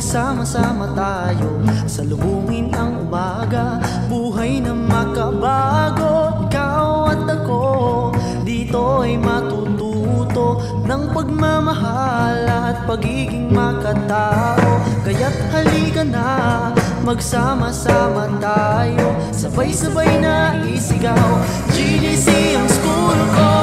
Magsama-sama tayo Salubungin ang umaga. Buhay na makabago Ikaw at ako. Dito ay matututo Ng pagmamahal At pagiging makatao. Kaya't halika na Magsama-sama tayo. Sabay-sabay na isigaw GDC ang school ko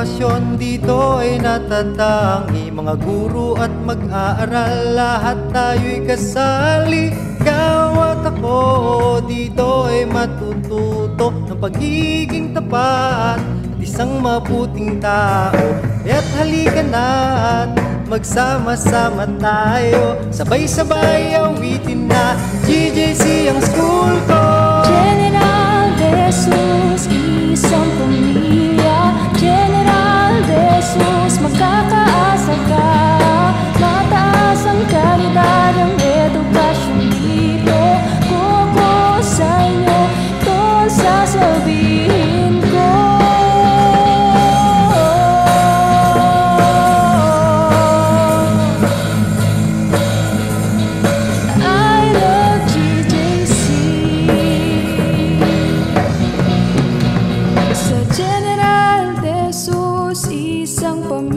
edukasyon dito ay natatangi Mga guro at mag-aaral. Lahat tayo'y kasali. Ikaw at ako dito ay matututo Ng pagiging tapat. At isang mabuting tao. Kaya't halika na't Magsama-sama tayo. Sabay-sabay awitin na GJC ang school ko. General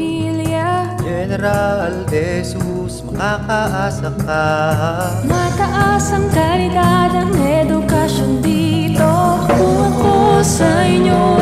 pamilya. General De Jesus, makakaasa ka. Mataas ang kalidad ng edukasyon dito. Kung ako sa inyo,